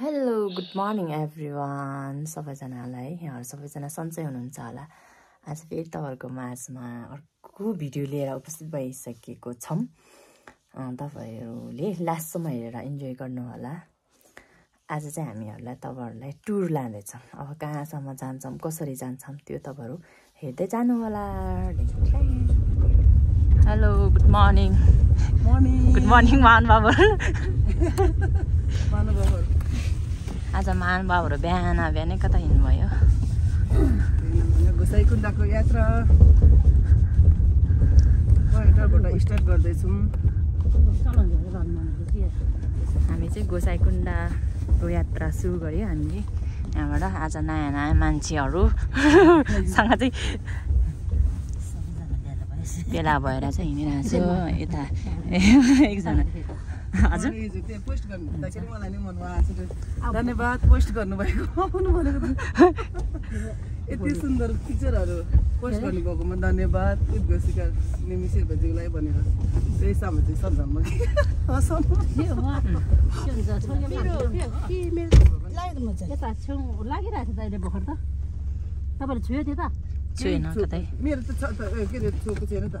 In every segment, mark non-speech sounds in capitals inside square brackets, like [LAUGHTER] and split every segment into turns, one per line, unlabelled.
Hello good morning everyone सबैजनालाई यहाँहरू सबैजना सन्चै हुनुहुन्छ होला। आज फेरि तपाईँहरूको माझमा अर्को भिडियो लिएर उपस्थित भइसकेको छौँ। तपाईँहरूले लास्टसम्म हेरेर इन्जोय गर्नु होला। आज चाहिँ हामीहरूलाई तपाईँहरूलाई टुर लाँदैछौँ। अब कहाँसम्म जान्छौँ कसरी जान्छौँ त्यो तपाईँहरू हेर्दै जानु होला। Hello good morning
morning
good morning
महानुभावहरू। [LAUGHS]
आज मान बाबुहरू बिहान बिहानै कता हिँड्नुभयो?
घुसाइकुण्डाको यात्रा पर्यटकबाट स्टार्ट गर्दैछौँ।
हामी चाहिँ गोसाइकुण्डाको यात्रा सुरु गऱ्यो। हामीले यहाँबाट आज नयाँ नयाँ मान्छेहरूसँग [LAUGHS] चाहिँ भेला भएर चाहिँ हिँडिरहेको छु। यता [LAUGHS] एकजना [LAUGHS] हजुर।
धन्यवाद पोस्ट गर्नुभएको। यति सुन्दर पिक्चरहरू पोस्ट गर्नुभएकोमा धन्यवाद। उद्घोषिका निमी शेर्पाज्यूलाई भनेर। [LAUGHS] त्यही
लागिरहेको छ अहिले भर्खर त। तपाईँले छुयो त्यो त?
छुएन
मेरो त छ त। के अरे छोएको छैन त।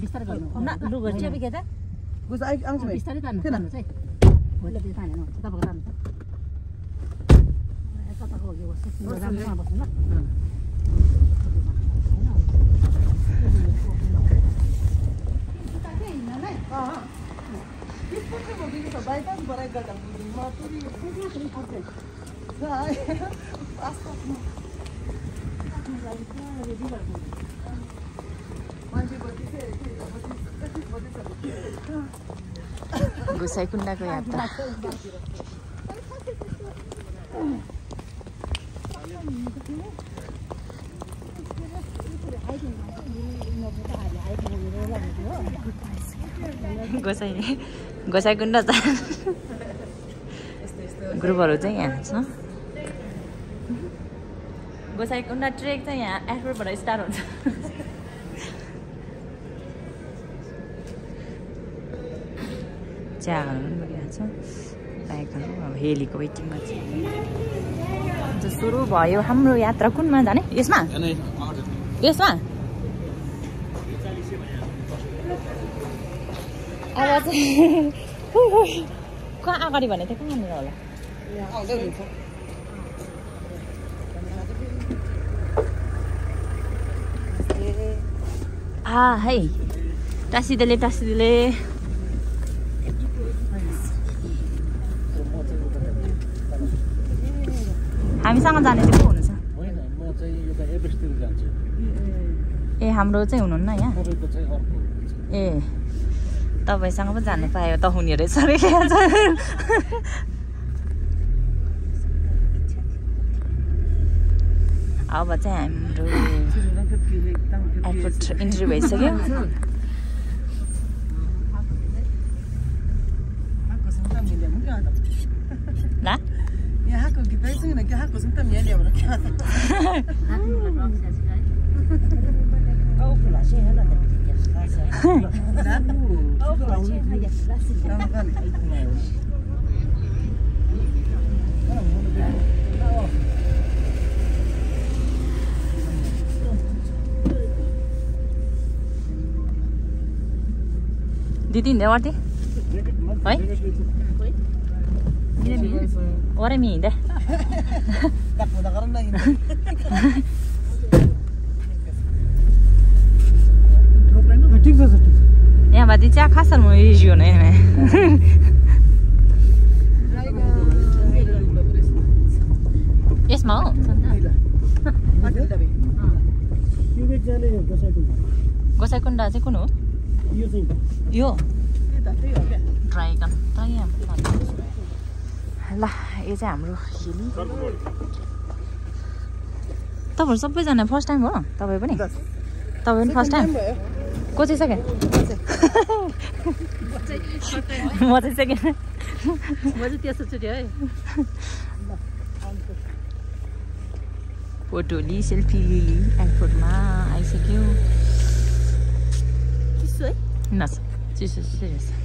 बिस्तारै गर्नु।
गुस आइ आउँछु
बिस्तारै तान्नु चाहिँ तानेन हुन्छ तपाईँको तान्नु त ए, कताको हो यो वस्तु? यो राम्रोसँग बस्नु ल
बाइपास
गोसाइकुण्डाको यात्रा। गोसाइ गोसाइकुण्ड छ ग्रुपहरू चाहिँ यहाँ छ। गोसाइकुण्डा ट्रेक चाहिँ यहाँ एयरपोर्टबाट स्टार्ट हुन्छ। चियाहरू पनि भइरहेको छ बाइकहरू अब हेलीको वेटिङमा चाहिँ। अन्त सुरु भयो हाम्रो यात्रा कुनमा जाने? यसमा? यसमा? अब चाहिँ [LAUGHS] कहाँ अगाडि भने थियो कहाँनिर होला? आ है। टाँसिदेले टाँसिदेले। हामीसँग जाने चाहिँ को हुनुहुन्छ? ए हाम्रो चाहिँ हुनुहुन्न यहाँ? ए तपाईँसँग पो जानु पायो त हुने रहेछ अरे अब चाहिँ हाम्रो एयरपोर्ट इन्ट्री भइसक्यो। ला?
그 기타이스는 그
하고 좀 미안해 버려.
아, 오플라
시 하나 더 비켜.
나도
오플라 시 하나
플라스. 잠깐 아이고.
디디 내와디?
어이?
이름이? 오래미인데? यहाँ भाइ चिया खास म रिजियो नै यसमा हो गोसाइकुण्डा चाहिँ कुन हो यो ड्राइगन ड्राइगन ल यो चाहिँ हाम्रो हेली तपाईँहरू सबैजना फर्स्ट टाइम हो तपाईँ पनि तपाईँ पनि फर्स्ट टाइम को चाहिँ सेकेन्ड म चाहिँ सेकेन्ड
म चाहिँ त्यस्तो चुट्यो है
फोटो लि सेल्फी लिली एयरपोर्टमा आइसक्यो
चिसो है
नस चिसो सिरियस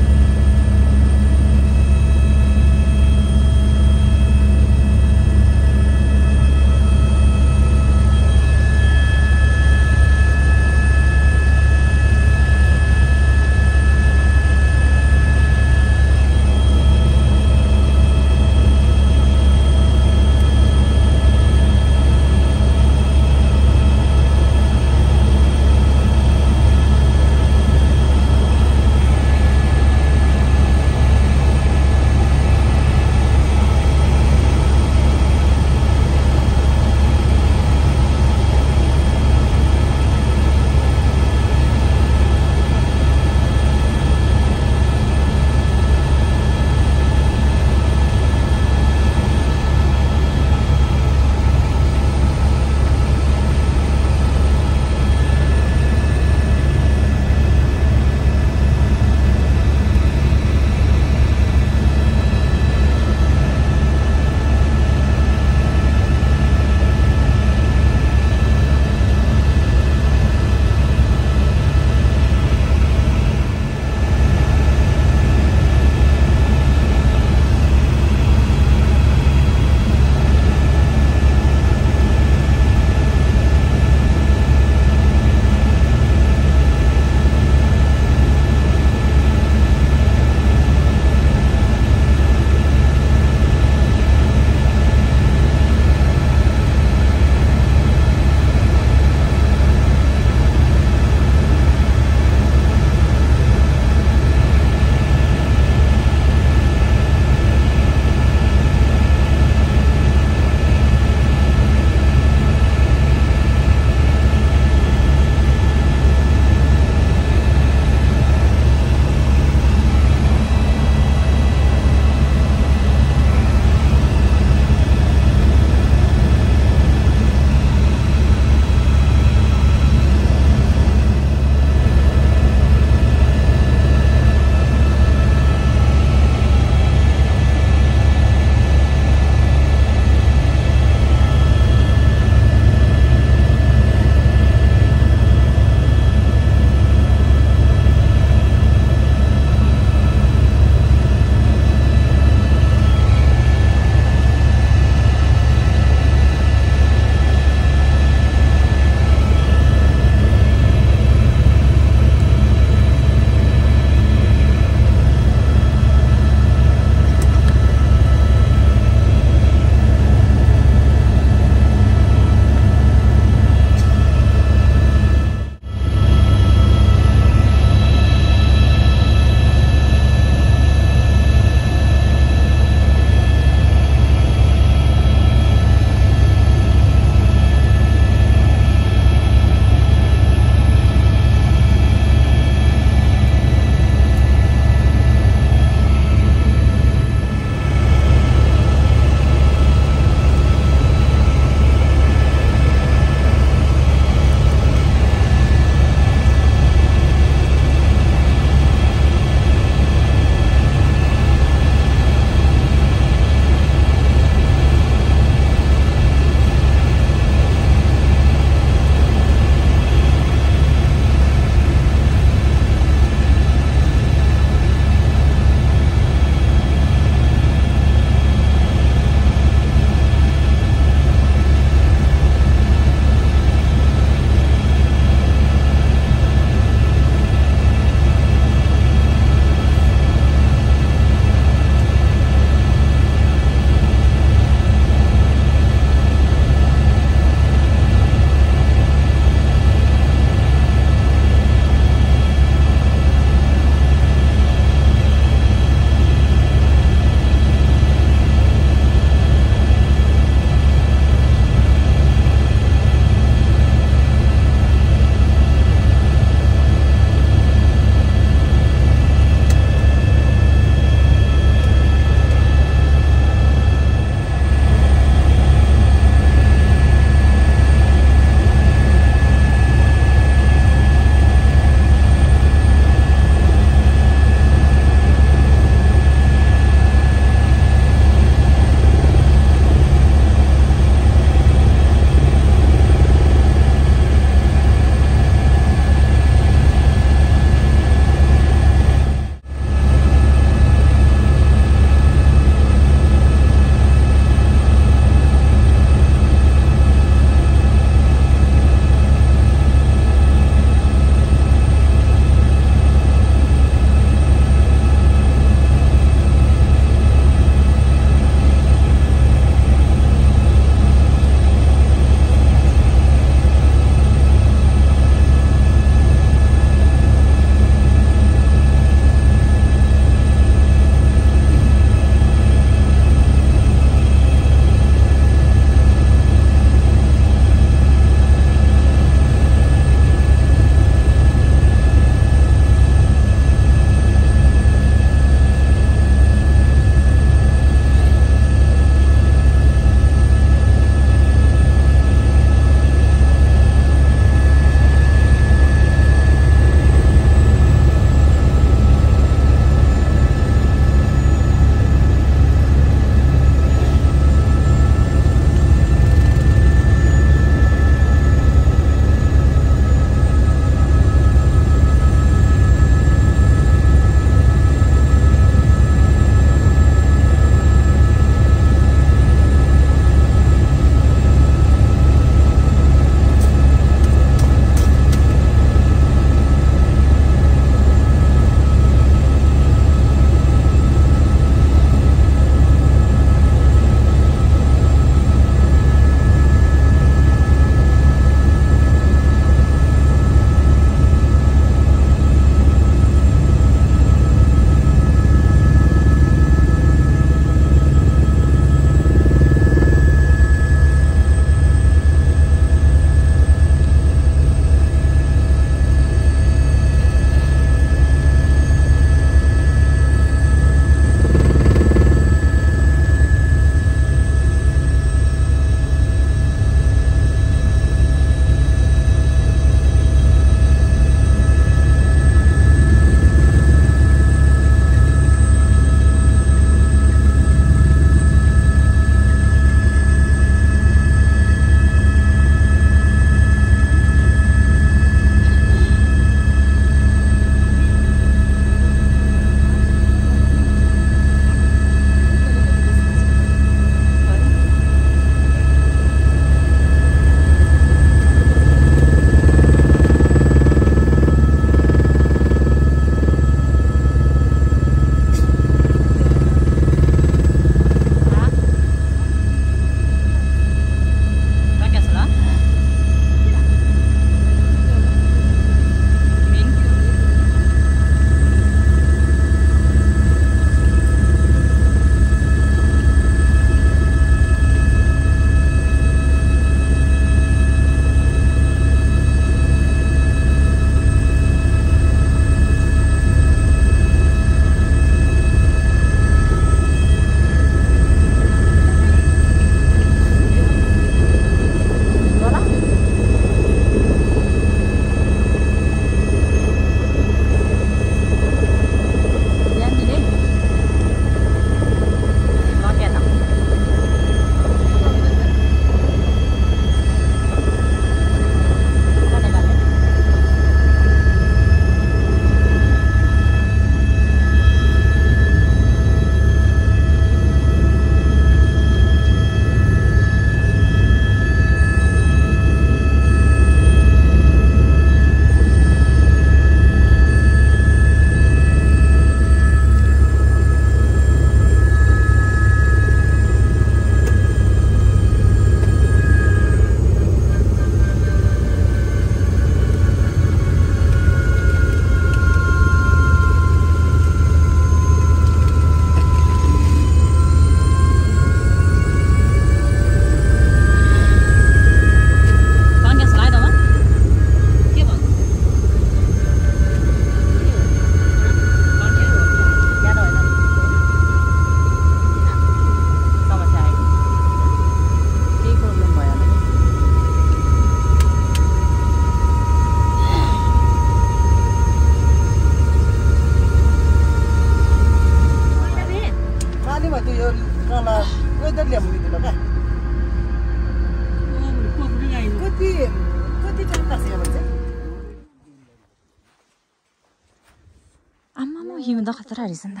रहेछ नि त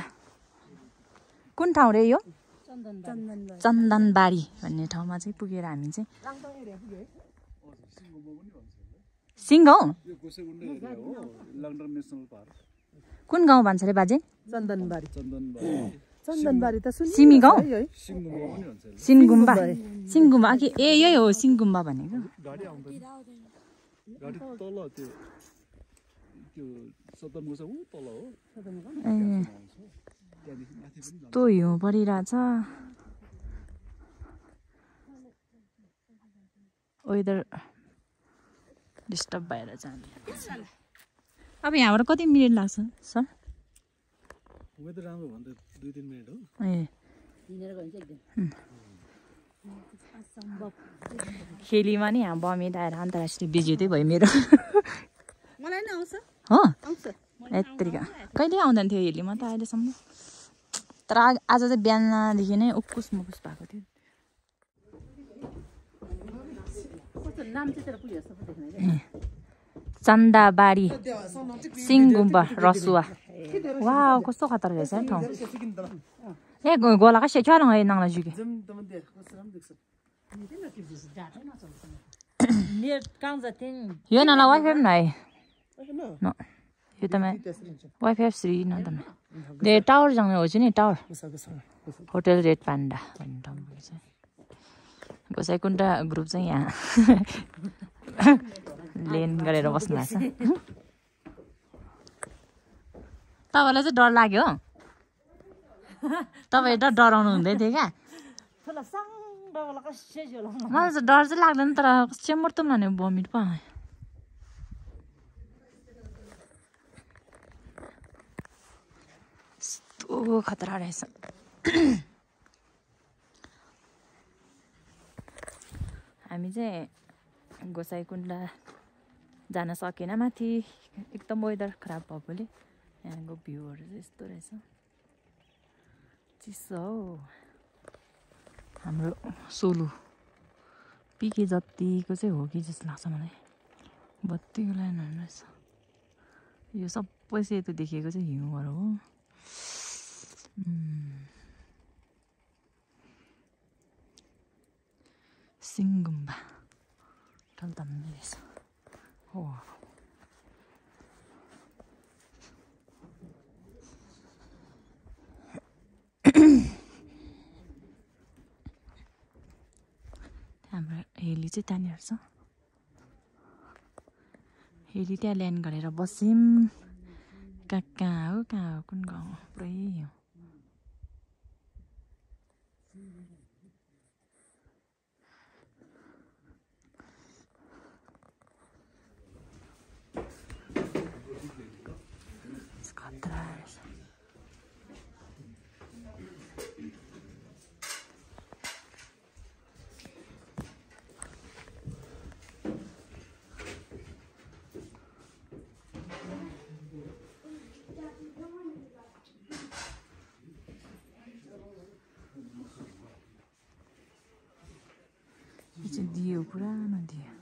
कुन ठाउँ रे यो? चन्दनबारी भन्ने ठाउँमा चाहिँ पुगेर हामी चाहिँ सिङ्ग कुन गाउँ भन्छ अरे बाजे?
चन्दनबारी।
चन्दनबारी।
चन्दनबारी त सुनि
सिमी गाउँ?
है
सिङ्गुम्बा पनि भन्छ यसलाई।
सिङगुम्बा सिङगुम्बा कि ए यही हो सिङगुम्बा भनेको।
ऊ तल हो।
यस्तो हिउँ परिरहेछ। वेदर डिस्टर्ब भएर जाने। अब यहाँबाट कति मिनट लाग्छ सर?
वेदर राम्रो भन्दा दुई तिन मिनट हो।
ए। खेलीमा नि यहाँ बमिट आएर अन्तर्राष्ट्रिय विजेतै भयो मेरो।
मलाई नै आउँछ।
हो यत्रिका कहिले आउँदैन थियो हेलीमा त अहिलेसम्म तर आज चाहिँ बिहानदेखि नै उक्कुस मुकुस भएको थियो चन्दाबारी सिङगुम्बा रसुवा वा कस्तो खतरा रहेछ है ठाउँ ए गोला कसै क्या नगए नाङ्ला जुके यो नाला वाइफाई पनि नआए न यो त मैं
त्यसरी हुन्छ
वाइफाई फ्री न त मैं दे टावर जाने हो नि टावर होटल रेड पान्डा भन्ने ठाउँ पुगेको छ गोसाइकुण्डा ग्रुप चाहिँ यहाँ लेन गरेर बस्नु भएको छ तपाईँलाई चाहिँ डर लाग्यो हो तपाईँ त डराउनु हुँदै थियो क्या
कसै
मलाई चाहिँ डर चाहिँ लाग्दैन तर चेम्बर त लाने भमिट पो यस्तो खतरा रहेछ हामी चाहिँ गोसाइकुण्डा जान सकेन माथि एकदम वेदर खराब भएकोले यहाँको भ्यूहरू चाहिँ यस्तो रहेछ चिसो हौ हाम्रो सोलु पिके जतिको चाहिँ हो कि जस्तो लाग्छ मलाई बत्तीको लाइनहरू रहेछ यो सबै सेतो देखेको चाहिँ हिउँहरू हो सिङ्गुम्बा टल दामी रहेछ हो हाम्रो हेली चाहिँ त्यहाँनिर छ हेली त्यहाँ ल्यान्ड गरेर बस्यौँ कहाँ कहाँ हो कहाँ हो कुन गाउँ पुरै हो खतरा रहेछ यो चाहिँ दियो पुरानो दियो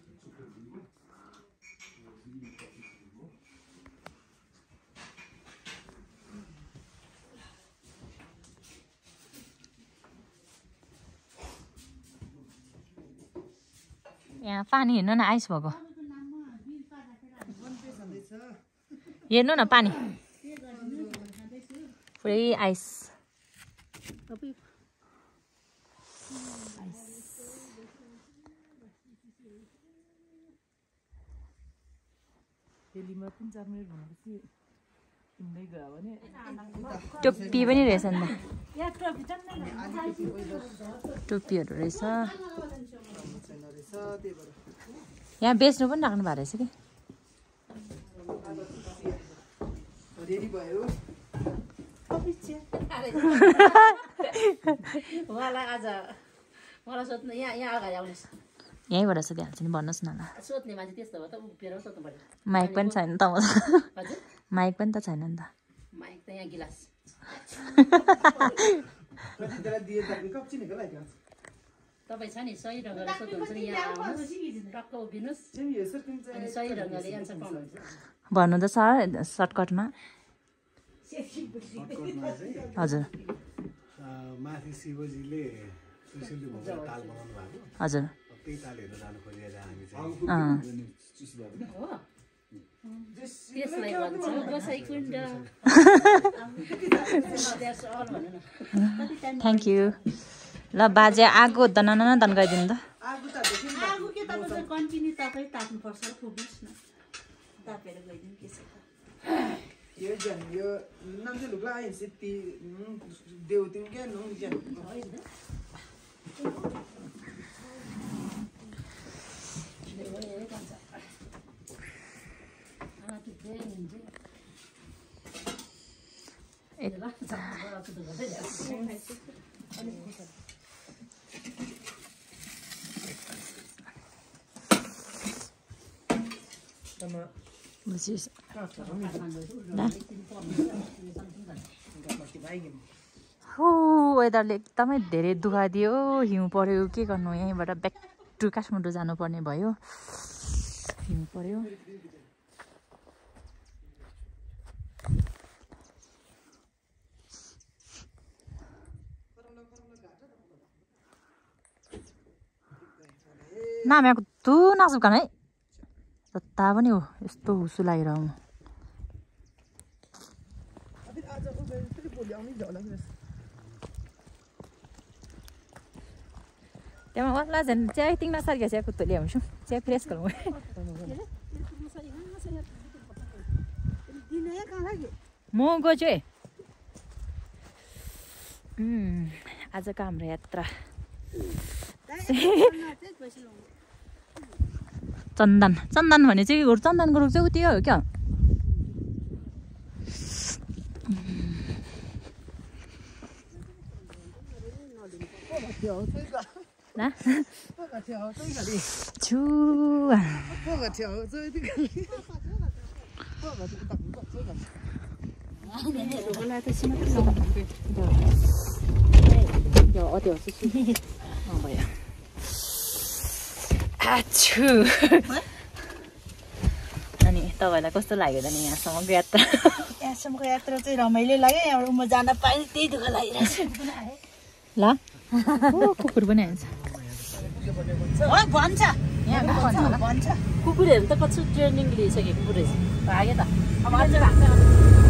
यहाँ पानी हेर्नु न आइस भएको हेर्नु न पानी पुरै आइस
हेलीमा तिन चार मिनट भनेपछि हिँड्दै गयो भने
टोपी पनि रहेछ नि टोपीहरू रहेछ। यहाँ बेच्नु पनि राख्नु भएको रहेछ कि?
उहाँलाई [LAUGHS] आज मलाई सोध्नु यहाँ यहाँ अगाडि आउनुहोस्।
यहीँबाट सोधिहाल्छु नि भन्नुहोस् न ल। माइक पनि छैन त माइक पनि त छैन नि त।
तपाईँ छ नि सही ढङ्गले सोध्नुहुन्छ नि यहाँ आउनुहोस् टक्क उभिनुहोस्। अनि सही ढङ्गले एन्सर पाउनुहुन्छ
भन्नु त सर सर्टकटमा।
सर्टकटमा चाहिँ
हजुर।
माथि शिवजीले त्रिशुली भोगेर ताल बनाउनु भएको।
हजुर।
त्यही ताल हेर्न जानु खोजेर हामी चाहिँ
अँ।
त्यसलाई भन्छ
थ्याङ्क यू ल बाजे आगो दन्काइदिनु त।
आगो त
आगो के तपाईँ चाहिँ कन्टिन्यू तपाईँ ताप्नुपर्छ? पुग्नुहोस् न। तापेर गइदिउँ के छ त
यो जन यो नम्जे लुक्ला आइ सिति देउ तिम के नु जन तमा
बुझिस्
मस्ति भाइ गेम
हो वेदरले एकदमै धेरै दुःख दियो हिउँ पऱ्यो के गर्नु यहीँबाट ब्याक टु काठमाडौँ जानुपर्ने भयो। हिउँ पऱ्यो कस्तो नाच्नु खान है। जता पनि हो यस्तो हुसु लागिरहँ
आउनै झोला
त्यहाँ वाला झन् चिया तिङ नसारिका चिया कुत्तो ल्याउँछु चिया फ्रेस गरौँ म गएको है उम्, आजको हाम्रो यात्रा चन्दन चन्दन भने चाहिँ ऊ चन्दनको रुख चाहिँ उति हो क्या आछु अनि तपाईँलाई कस्तो लाग्यो त नि यहाँसम्मको यात्रा
यहाँसम्मको यात्रा चाहिँ रमाइलो लाग्यो यहाँबाट म जान पाएँ त्यही दुःख लागिरहेको छ
ल कुकुर पनि आउँछ
भन्छ भन्छ कुकुरहरू त कति ट्रेनिङ लिइसकेको रहेछ भाग्यो त अब अझै भाग्छ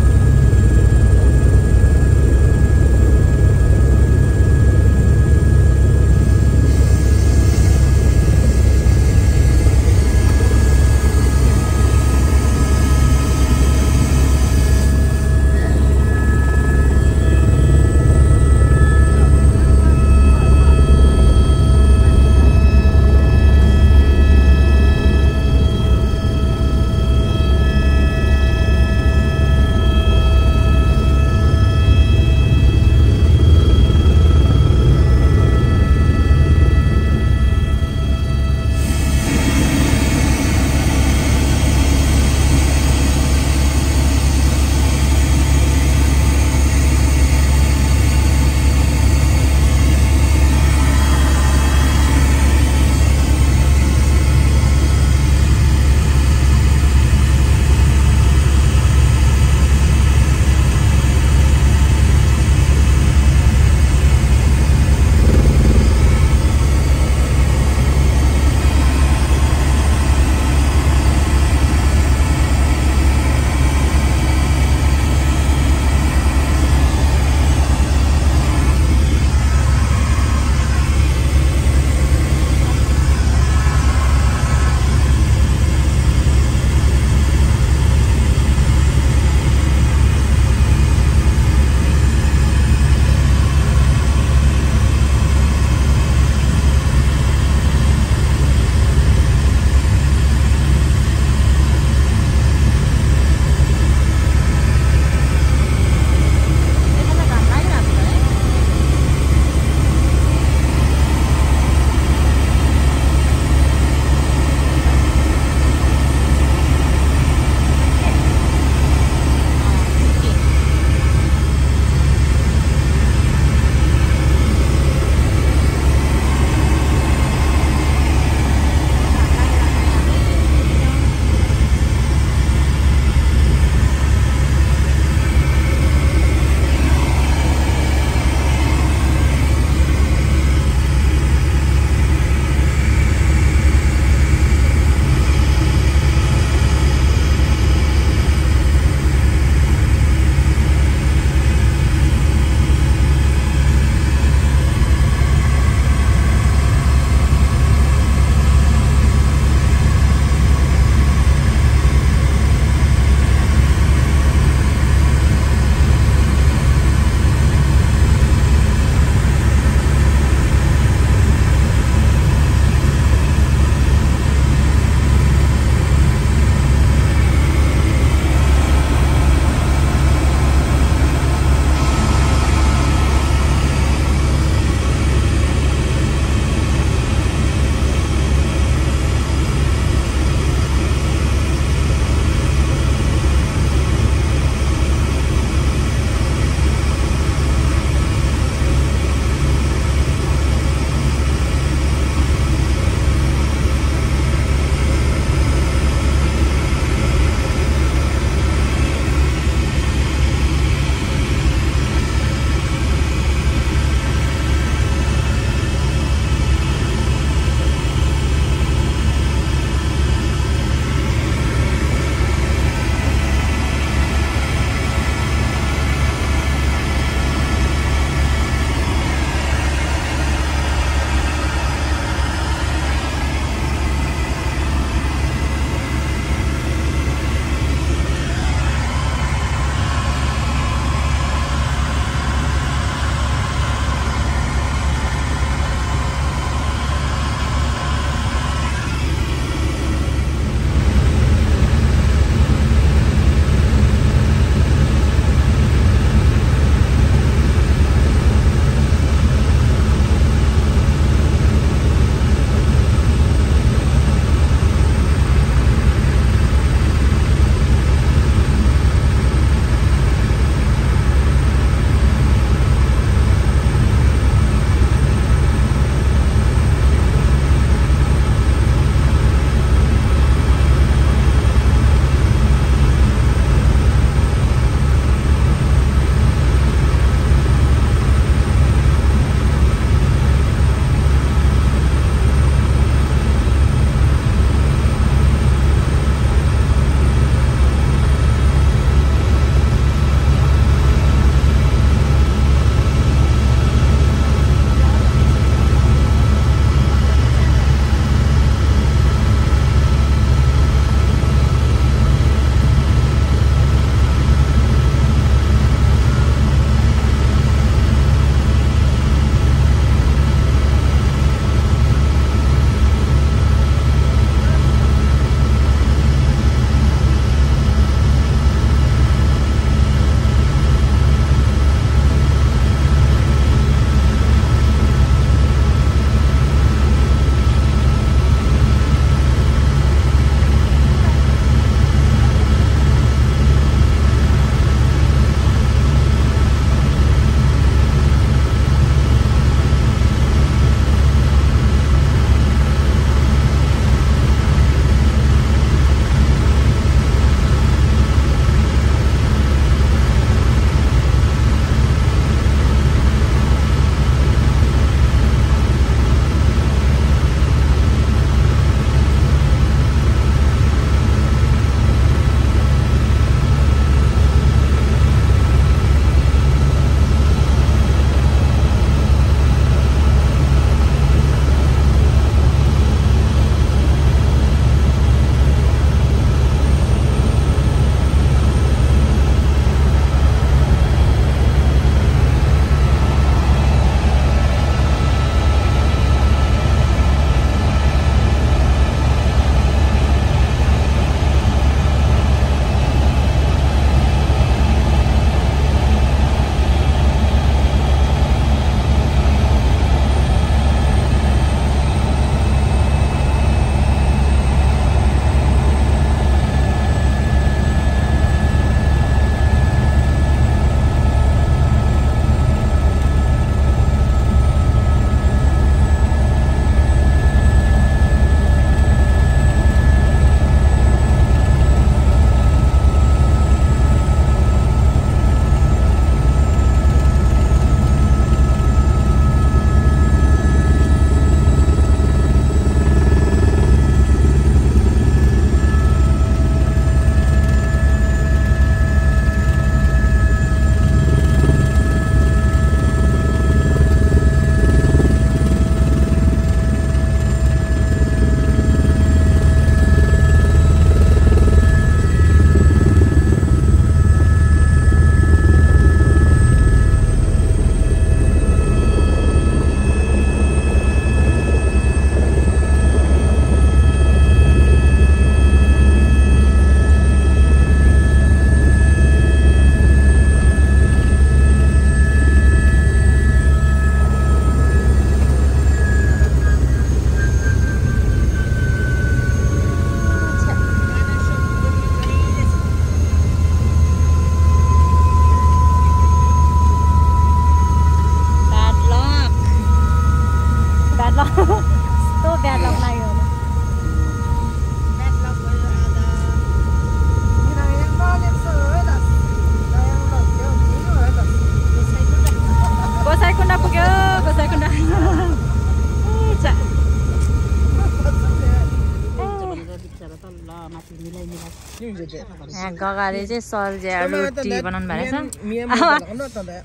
यहाँ गगाले चाहिँ सल्जिया रोटी बनाउनु भएको छ।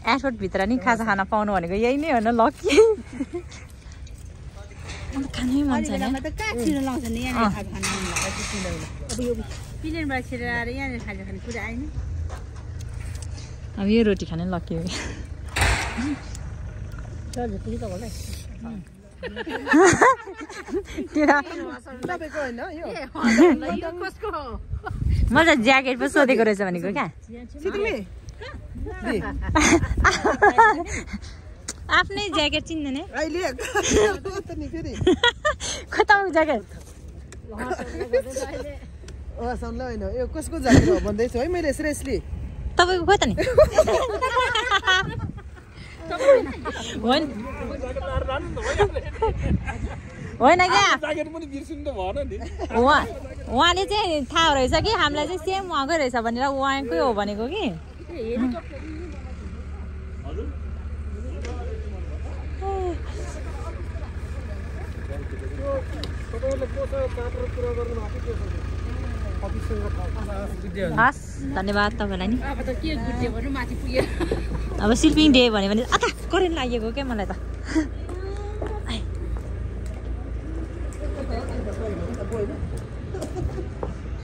एयरपोर्टभित्र नि खाजा खान पाउनु भनेको यही नै हो न लकी। खानै मन छैन।
अब यो
रोटी खाने लकी हो।
पुग्यो त
ज्याकेट पो सोधेको रहेछ भनेको क्या। आफ्नै ज्याकेट चिन्दैन है।
अहिले [LAUGHS] त नि फेरि।
कताको ज्याकेट?
होइन। यो कसको जागिर हो भन्दैछु है मैले श्रेष्ठले
तपाईँको खोइ त नि। [LAUGHS] होइन होइन क्या उहाँले चाहिँ थाहा रहेछ कि हामीलाई चाहिँ सेम उहाँकै रहेछ भनेर उहाँकै हो भनेको कि? हस् धन्यवाद तपाईँलाई नि।
अब
सिल्पिङ डे भन्यो भने अता करेन्ट लागेको क्या मलाई त?